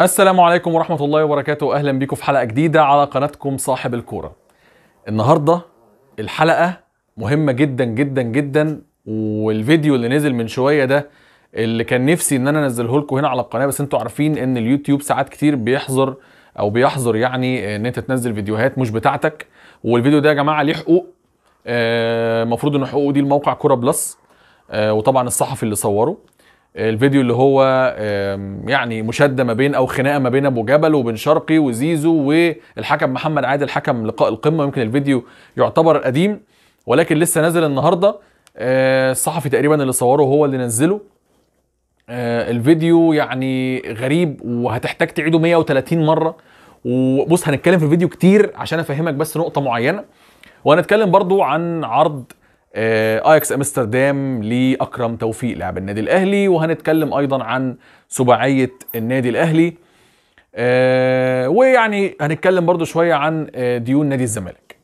السلام عليكم ورحمة الله وبركاته. أهلا بيكم في حلقة جديدة على قناتكم صاحب الكورة. النهاردة الحلقة مهمة جدا جدا جدا والفيديو اللي نزل من شوية ده اللي كان نفسي إن أنا أنزله لكم هنا على القناة بس أنتوا عارفين إن اليوتيوب ساعات كتير بيحظر أو بيحظر يعني إن أنت تنزل فيديوهات مش بتاعتك. والفيديو ده يا جماعة ليه حقوق. المفروض إن حقوقه دي الموقع كورة بلس. آه، وطبعا الصحفي اللي صوره. الفيديو اللي هو يعني مشادة ما بين أو خناقة ما بين أبو جبل وبن شرقي وزيزو والحكم محمد عادل حكم لقاء القمة يمكن الفيديو يعتبر قديم ولكن لسه نازل النهارده. آه، الصحفي تقريبا اللي صوره هو اللي نزله. آه، الفيديو يعني غريب وهتحتاج تعيده 130 مرة. وبص هنتكلم في الفيديو كتير عشان أفهمك بس نقطة معينة. وهنتكلم برضو عن عرض آياكس أمستردام لأكرم توفيق لاعب النادي الأهلي. وهنتكلم أيضا عن سباعية النادي الأهلي. آه، ويعني هنتكلم برضو شوية عن آه، ديون نادي الزمالك.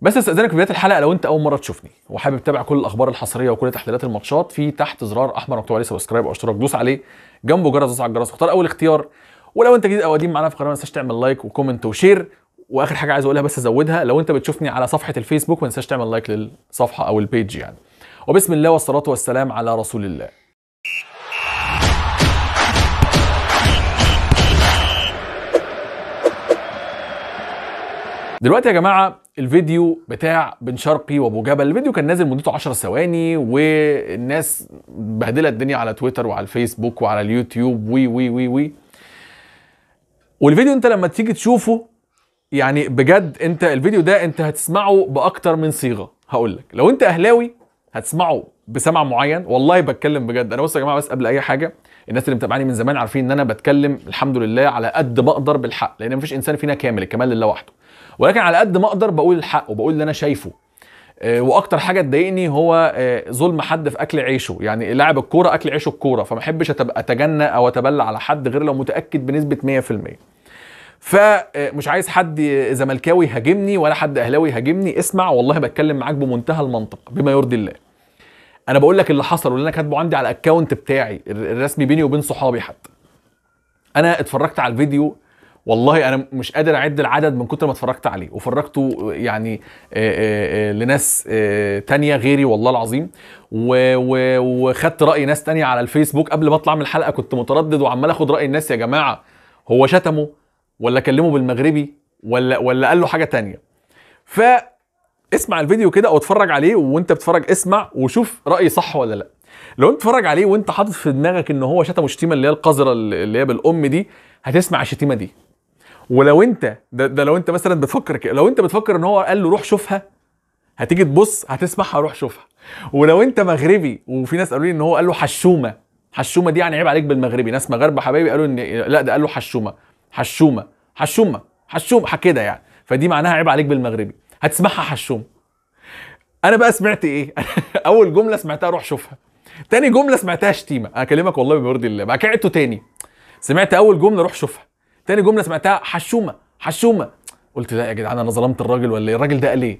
بس استأذنك في بداية الحلقة لو أنت أول مرة تشوفني وحابب تتابع كل الأخبار الحصرية وكل تحليلات الماتشات في تحت زرار أحمر مكتوب عليه subscribe أو أشتراك دوس عليه. جنبه جرس دوس على الجرس واختار أول اختيار. ولو أنت جديد أو قديم معانا في القناه ما تنساش تعمل like و comment و share. واخر حاجة عايز أقولها بس أزودها لو أنت بتشوفني على صفحة الفيسبوك ما تنساش تعمل like للصفحة أو ال page يعني. وبسم الله والصلاة والسلام على رسول الله. دلوقتي يا جماعة الفيديو بتاع بن شرقي وأبو جبل الفيديو كان نازل مدته 10 ثواني والناس بهدله الدنيا على تويتر وعلى الفيسبوك وعلى اليوتيوب وي وي وي وي. والفيديو انت لما تيجي تشوفه يعني بجد انت الفيديو ده انت هتسمعه بأكتر من صيغة. هقول لك لو انت أهلاوي هتسمعه بسمع معين. والله بتكلم بجد. أنا بص يا جماعة بس قبل أي حاجة الناس اللي متابعاني من زمان عارفين إن أنا بتكلم الحمد لله على قد ما أقدر بالحق لأن مفيش إنسان فينا كامل الكمال لله وحده. ولكن على قد ما أقدر بقول الحق وبقول اللي أنا شايفه. آه، وأكتر حاجة تضايقني هو آه، ظلم حد في أكل عيشه. يعني لاعب الكورة أكل عيشه الكورة فما أحبش أتجنى أو اتبلى على حد غير لو متأكد بنسبة 100% فمش عايز حد زملكاوي يهاجمني ولا حد أهلاوي يهاجمني اسمع والله بتكلم معاك بمنتهى المنطق بما يرضي الله. أنا بقول لك اللي حصل واللي أنا كاتبه عندي على الاكونت بتاعي الرسمي بيني وبين صحابي حتى. أنا اتفرجت على الفيديو والله أنا مش قادر أعد العدد من كتر ما اتفرجت عليه. وفرجته يعني آه، آه، آه، لناس آه، تانية غيري والله العظيم. وخدت رأي ناس تانية على الفيسبوك. قبل ما أطلع من الحلقة كنت متردد وعمال آخد رأي الناس يا جماعة هو شتمه؟ ولا كلمه بالمغربي ولا ولا قال له حاجة تانية. ف اسمع الفيديو كده أو اتفرج عليه وانت بتتفرج اسمع وشوف رأيي صح ولا لأ. لو انت بتتفرج عليه وانت حاطط في دماغك ان هو شتم الشتيمه اللي هي القذرة اللي هي بالأم دي هتسمع الشتيمة دي. ولو انت ده, ده لو انت مثلا بتفكر كده لو انت بتفكر ان هو قال له روح شوفها هتيجي تبص هتسمعها روح شوفها. ولو انت مغربي وفي ناس قالوا لي ان هو قال له حشومة حشومة دي يعني عيب عليك بالمغربي. ناس مغاربة حبايبي قالوا ان لا ده قال له حشومة. حشومة. حشومة. حشومة. كده يعني. فدي معناها عيب عليك بالمغربي. هتسمعها حشومة. أنا بقى سمعت إيه؟ أول جملة سمعتها روح شوفها. تاني جملة سمعتها شتيمة. أنا أكلمك والله بما الله. بعد كده عدته تاني. سمعت أول جملة روح شوفها. تاني جملة سمعتها حشومة. حشومة. قلت لا يا جدعان أنا ظلمت الراجل ولا إيه؟ الراجل ده قال إيه؟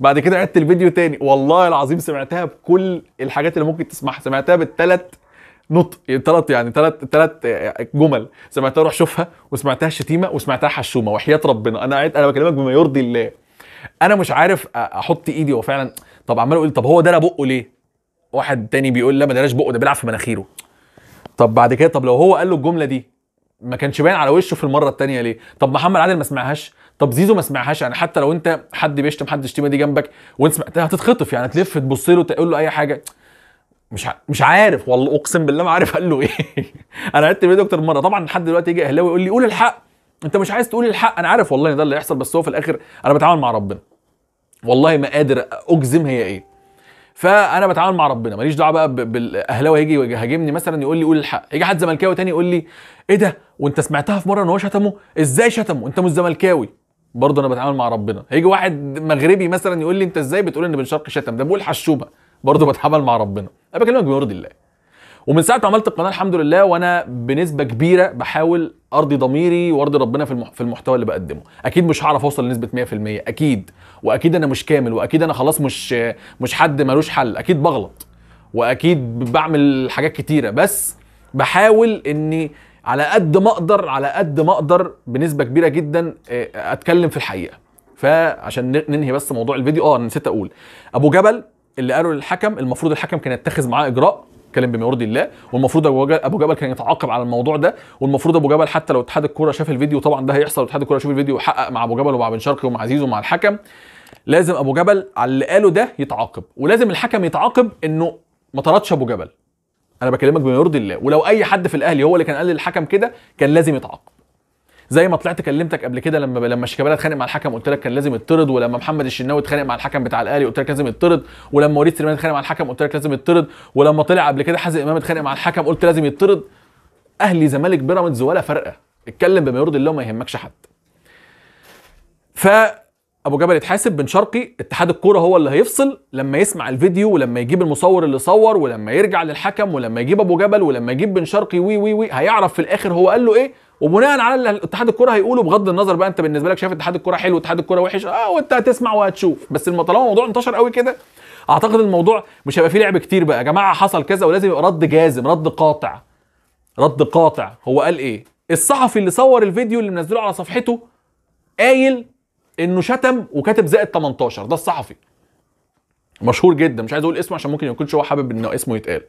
بعد كده عدت الفيديو تاني. والله العظيم سمعتها بكل الحاجات اللي ممكن تسمعها. سمعتها بالثلاث نطق ثلاث يعني ثلاث ثلاث جمل سمعتها روح شوفها وسمعتها شتيمة وسمعتها حشومة وحياة ربنا. أنا قاعد أنا بكلمك بما يرضي الله. أنا مش عارف أحط إيدي هو فعلا طب عمال أقول طب هو ده بقه ليه؟ واحد تاني بيقول لا ما دراش بقه ده بيلعب في مناخيره. طب بعد كده طب لو هو قال له الجملة دي ما كانش باين على وشه في المرة التانية ليه؟ طب محمد عادل ما سمعهاش؟ طب زيزو ما سمعهاش؟ يعني حتى لو أنت حد بيشتم حد الشتيمه دي جنبك وأنت سمعتها هتتخطف يعني تلف تبص له تقول له أي حاجة. مش. مش عارف والله أقسم بالله ما عارف قال له إيه. أنا عدت الفيديو أكتر من مرة طبعا لحد دلوقتي يجي أهلاوي يقول لي قول الحق. أنت مش عايز تقول الحق؟ أنا عارف والله ده اللي هيحصل بس هو في الآخر أنا بتعامل مع ربنا. والله ما قادر أجزم هي إيه. فأنا بتعامل مع ربنا ماليش دعوة بقى بالأهلاوي هيجي يهاجمني مثلا يقول لي قول الحق. يجي حد زملكاوي تاني يقول لي إيه ده؟ وأنت سمعتها في مرة إن هو شتمه؟ إزاي شتمه؟ أنت مش زملكاوي. برضه أنا بتعامل مع ربنا. هيجي واحد مغربي مثلا يقول لي أنت إزاي بتقول إن بن شرقي شتم؟ ده بقول حشومة. برضه بتعامل مع ربنا. أنا بكلمك بما الله. ومن ساعة ما عملت القناة الحمد لله وأنا بنسبة كبيرة بحاول أرضي ضميري وأرضي ربنا في في المحتوى اللي بقدمه. أكيد مش هعرف أوصل لنسبة 100% أكيد. وأكيد أنا مش كامل وأكيد أنا خلاص مش مش حد ملوش حل أكيد بغلط. وأكيد بعمل حاجات كتيرة. بس بحاول إني على قد ما أقدر على قد ما أقدر بنسبة كبيرة جدا آه، أتكلم في الحقيقة. فعشان ننهي بس موضوع الفيديو آه نسيت أقول. أبو جبل اللي قالوا للحكم المفروض الحكم كان يتخذ معاه إجراء اتكلم بما يرضي الله والمفروض أبو جبل كان يتعاقب على الموضوع ده والمفروض أبو جبل حتى لو اتحاد الكورة شاف الفيديو طبعا ده هيحصل اتحاد الكورة شاف الفيديو وحقق مع أبو جبل ومع بن شرقي ومع عزيز ومع الحكم لازم أبو جبل على اللي قاله ده يتعاقب. ولازم الحكم يتعاقب إنه ما طردش أبو جبل. أنا بكلمك بما يرضي الله. ولو أي حد في الأهلي هو اللي كان قال للحكم كده كان لازم يتعاقب. زي ما طلعت كلمتك قبل كده لما لما شيكابالا اتخانق مع الحكم قلت لك كان لازم يطرد ولما محمد الشناوي اتخانق مع الحكم بتاع الأهلي قلت لك لازم يطرد ولما وليد سليمان اتخانق مع الحكم قلت لك لازم يطرد ولما طلع قبل كده حازم إمام اتخانق مع الحكم قلت لازم يطرد. أهلي زمالك بيراميدز ولا فرقة. اتكلم بما يرضي الله وما يهمكش حد. ف أبو جبل يتحاسب بن شرقي اتحاد الكورة هو اللي هيفصل لما يسمع الفيديو ولما يجيب المصور اللي صور ولما يرجع للحكم ولما يجيب أبو جبل ولما يجيب بن شرقي وي وي وي هيعرف في الآخر هو قال له إيه؟ وبناء على اتحاد الكوره هيقوله بغض النظر بقى انت بالنسبة لك شايف اتحاد الكوره حلو اتحاد الكوره وحش آه وانت هتسمع وهتشوف. بس الم- طالما الموضوع انتشر قوي كده اعتقد الموضوع مش هيبقى فيه لعب كتير بقى. يا جماعة حصل كذا ولازم يبقى رد جازم رد قاطع. رد قاطع. هو قال إيه؟ الصحفي اللي صور الفيديو اللي منزله على صفحته قايل إنه شتم وكاتب زائد 18 ده الصحفي. مشهور جدا. مش عايز أقول اسمه عشان ممكن يكونش هو حابب ان اسمه يتقال.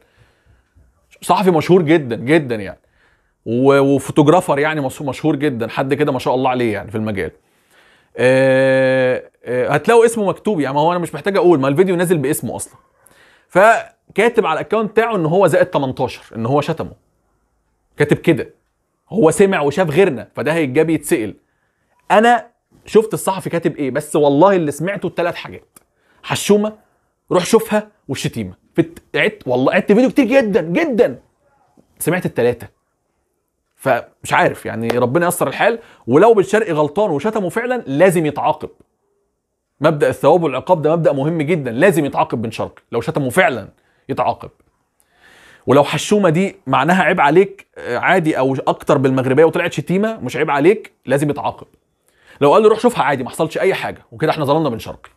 صحفي مشهور جدا جدا يعني. و photographer يعني مش- مشهور جدا حد كده ما شاء الله عليه يعني في المجال. آه، آه، هتلاقوا اسمه مكتوب يعني ما هو أنا مش محتاج أقول ما الفيديو نازل باسمه أصلا. فكاتب على ال account بتاعه إن هو زائد 18 إن هو شتمه. كاتب كده. هو سمع وشاف غيرنا فده هيتجاب يتسأل. أنا شفت الصحفي كاتب إيه بس والله اللي سمعته الثلاث حاجات. حشومة روح شوفها والشتيمة. عدت والله عدت فيديو كتير جدا جدا. سمعت الثلاثه فمش عارف يعني ربنا ييسر الحال ولو بالشرقي غلطان وشتمه فعلا لازم يتعاقب. مبدأ الثواب والعقاب ده مبدأ مهم جدا لازم يتعاقب بن شرقي لو شتمه فعلا يتعاقب. ولو حشومة دي معناها عيب عليك آه، عادي أو أكتر بالمغربية وطلعت شتيمة مش عيب عليك لازم يتعاقب. لو قال له روح شوفها عادي ما حصلش أي حاجة وكده إحنا ظلمنا بن شرقي.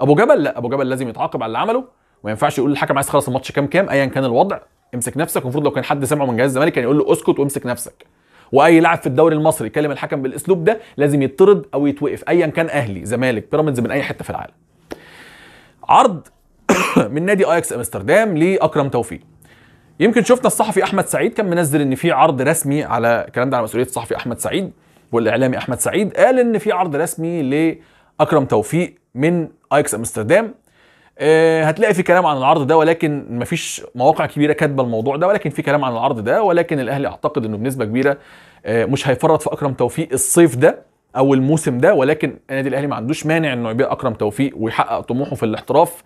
أبو جبل لا أبو جبل لازم يتعاقب على اللي عمله وما ينفعش يقول للحكم عايز تخلص الماتش كام كام ايا كان الوضع. امسك نفسك المفروض لو كان حد سمعه من جهاز الزمالك كان يقول له اسكت وامسك نفسك. وأي لاعب في الدوري المصري يكلم الحكم بالأسلوب ده لازم يطرد أو يتوقف ايا كان أهلي زمالك بيراميدز من أي حتة في العالم. عرض من نادي أياكس أمستردام لأكرم توفيق. يمكن شفنا الصحفي أحمد سعيد كان منزل إن في عرض رسمي على الكلام ده على مسؤولية الصحفي أحمد سعيد والإعلامي أحمد سعيد قال إن في عرض رسمي لأكرم توفيق من أياكس أمستردام. هتلاقي في كلام عن العرض ده ولكن مفيش مواقع كبيرة كاتبة الموضوع ده ولكن في كلام عن العرض ده ولكن الأهلي أعتقد إنه بنسبة كبيرة آه، مش هيفرط في أكرم توفيق الصيف ده أو الموسم ده ولكن النادي الأهلي ما عندوش مانع إنه يبيع أكرم توفيق ويحقق طموحه في الاحتراف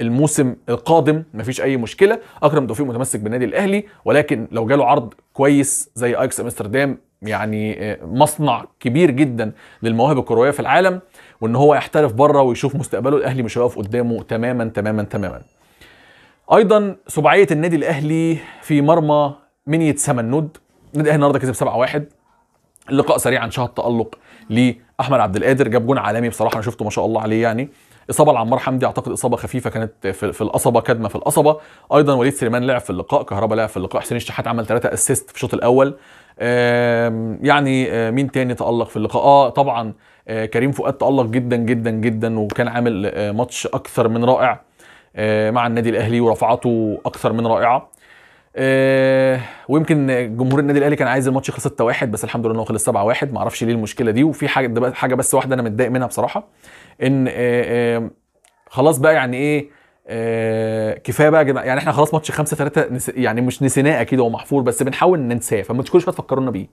الموسم القادم مفيش أي مشكلة. أكرم توفيق متمسك بالنادي الأهلي ولكن لو جاله عرض كويس زي ايكس أمستردام يعني آه، مصنع كبير جدا للمواهب الكروية في العالم وإن هو يحترف بره ويشوف مستقبله الأهلي مش هيقف قدامه تماما تماما تماما. أيضا سباعيه النادي الأهلي في مرمى منية سمنود النادي الأهلي النهارده كسب 7-1 اللقاء سريعا شهد تالق لأحمد عبد القادر. جاب جون عالمي بصراحة أنا شفته ما شاء الله عليه يعني. إصابة لعمار حمدي أعتقد إصابة خفيفة كانت في, في القصبه كدمة في القصبه أيضا وليد سليمان لعب في اللقاء كهربا لعب في اللقاء. حسين الشحات عمل ثلاثة أسيست في الشوط الأول. يعني آه، مين تاني تألق في اللقاء؟ آه طبعا كريم فؤاد تألق جدا جدا جدا وكان عامل آه، ماتش أكثر من رائع آه، مع النادي الأهلي ورفعاته أكثر من رائعة. آه، ويمكن جمهور النادي الأهلي كان عايز الماتش يخلص 6-1 بس الحمد لله إنه خلص 7-1 ما أعرفش ليه المشكلة دي وفي حاجة حاجة بس واحدة أنا متضايق منها بصراحة إن آه، آه، خلاص بقى يعني إيه آه كفاية بقى يا يعني إحنا خلاص ماتش 5 3 نس... يعني مش نسيناه أكيد هو محفور بس بنحاول ننساه فما تكونش بقى تفكرونا بيه.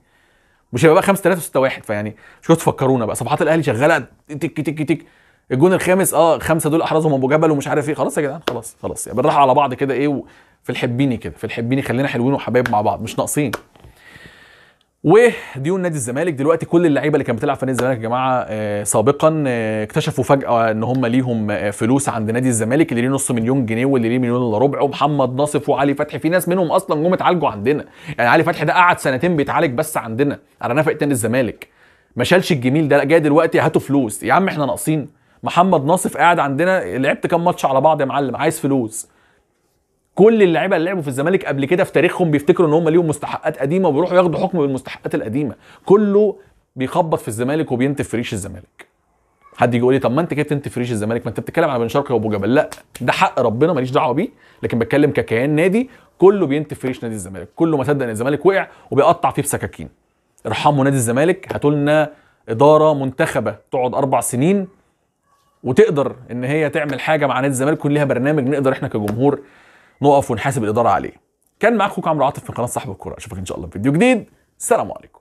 مش هيبقى بقى 5 3 6 1 فيعني كده تفكرونا بقى. صفحات الأهلي شغالة تك تك تك الجون الخامس آه خمسة دول أحرزهم أبو جبل ومش عارف إيه. خلاص يا جدعان خلاص خلاص. يعني بالراحه على بعض كده إيه. في الحبيني كده في الحبيني خلينا حلوين وحبايب مع بعض مش ناقصين. وديون نادي الزمالك دلوقتي كل اللعيبة اللي كانت بتلعب في نادي الزمالك يا جماعة آه، سابقا آه، اكتشفوا فجأة إن هم ليهم آه، فلوس عند نادي الزمالك اللي ليه نص مليون جنيه واللي ليه مليون إلا ربع ومحمد ناصف وعلي فتحي. في ناس منهم أصلا جم اتعالجوا عندنا. يعني علي فتحي ده قعد سنتين بيتعالج بس عندنا على نفقه نادي الزمالك. ما شالش الجميل ده جاي دلوقتي هاتوا فلوس. يا عم إحنا ناقصين. محمد ناصف قاعد عندنا لعبت كام ماتش على بعض يا معلم عايز فلوس. كل اللعيبة اللي لعبوا في الزمالك قبل كده في تاريخهم بيفتكروا إن هم ليهم مستحقات قديمة وبيروحوا ياخدوا حكم بالمستحقات القديمة. كله بيخبط في الزمالك وبينتف في ريش الزمالك. حد يجي يقول لي طب ما أنت كده بتنتف في ريش الزمالك؟ ما أنت بتتكلم على بن شرقي وأبو جبل. لا ده حق ربنا ماليش دعوة بيه. لكن بتكلم ككيان نادي كله بينتف في ريش نادي الزمالك. كله ما صدق إن الزمالك وقع وبيقطع فيه بسكاكين. ارحموا نادي الزمالك هاتوا لنا إدارة منتخبة تقعد أربع سنين وتقدر إن هي تعمل حاجة مع نادي الزمالك يكون ليها برنامج نقدر إحنا كجمهور نقف ونحاسب الإدارة عليه. كان معاكم عمرو عاطف من قناة صاحب الكورة. أشوفك إن شاء الله في فيديو جديد. سلام عليكم.